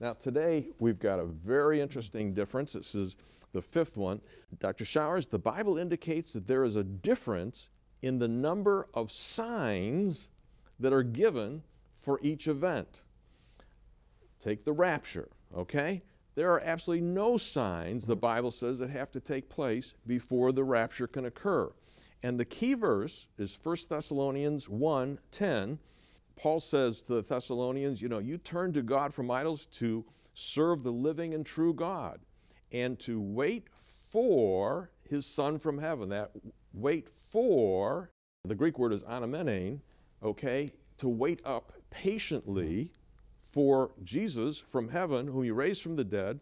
Now, today we've got a very interesting difference. This is the fifth one. Dr. Showers, the Bible indicates that there is a difference in the number of signs that are given for each event. Take the rapture, okay? There are absolutely no signs, the Bible says, that have to take place before the rapture can occur. And the key verse is 1 Thessalonians 1 10. Paul says to the Thessalonians, you know, you turn to God from idols to serve the living and true God and to wait for his Son from heaven. That wait for, the Greek word is anamenein, okay, to wait up patiently for Jesus from heaven, whom he raised from the dead,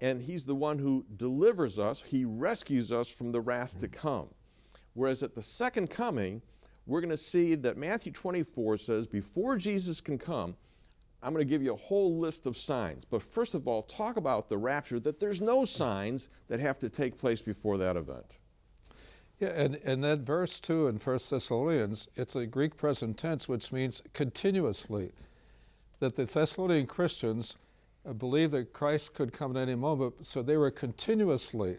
and he's the one who delivers us, he rescues us from the wrath to come. Whereas at the second coming, we're going to see that Matthew 24 says, before Jesus can come, I'm going to give you a whole list of signs. But first of all, talk about the rapture, that there's no signs that have to take place before that event. Yeah, and, and that verse 2 in 1 Thessalonians, it's a Greek present tense, which means continuously. That the Thessalonian Christians uh, believed that Christ could come at any moment, so they were continuously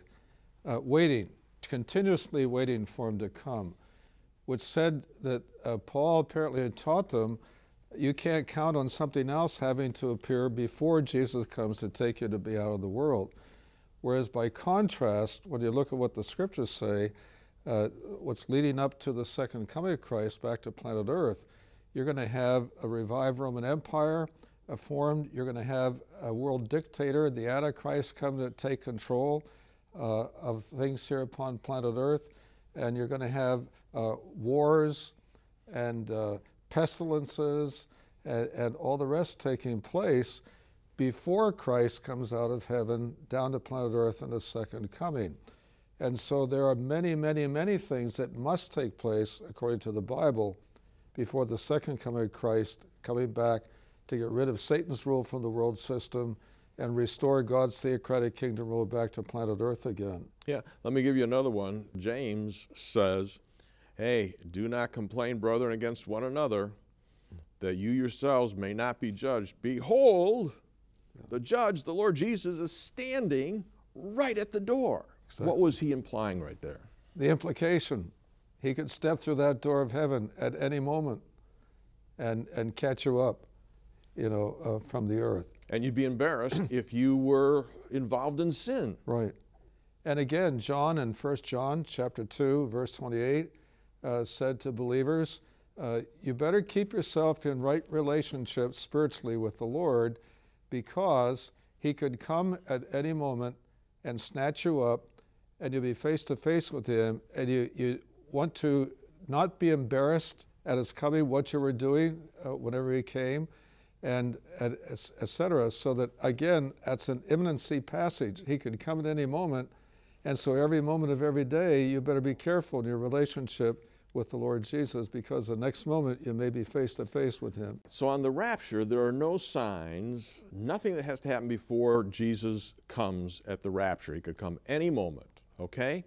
uh, waiting, continuously waiting for him to come, which said that uh, Paul apparently had taught them you can't count on something else having to appear before Jesus comes to take you to be out of the world. Whereas by contrast, when you look at what the scriptures say, uh, what's leading up to the second coming of Christ back to planet Earth, you're going to have a revived Roman Empire formed. You're going to have a world dictator, the Antichrist, come to take control uh, of things here upon planet Earth. And you're going to have uh, wars and uh, pestilences and, and all the rest taking place before Christ comes out of heaven down to planet Earth in the second coming. And so there are many, many, many things that must take place, according to the Bible, before the second coming of Christ, coming back to get rid of Satan's rule from the world system and restore God's theocratic kingdom rule back to planet Earth again. Yeah, let me give you another one. James says, Hey, do not complain, brethren, against one another, that you yourselves may not be judged. Behold, the judge, the Lord Jesus, is standing right at the door. Exactly. What was he implying right there? The implication he could step through that door of heaven at any moment and, and catch you up, you know, uh, from the earth. And you'd be embarrassed if you were involved in sin. Right. And again, John in 1 John chapter 2, verse 28, uh, said to believers, uh, you better keep yourself in right relationship spiritually with the Lord because he could come at any moment and snatch you up and you'll be face to face with him and you, you want to not be embarrassed at his coming, what you were doing uh, whenever he came, and etc. So that again, that's an imminency passage. He could come at any moment, and so every moment of every day, you better be careful in your relationship with the Lord Jesus because the next moment you may be face to face with him. So on the rapture, there are no signs, nothing that has to happen before Jesus comes at the rapture. He could come any moment, okay?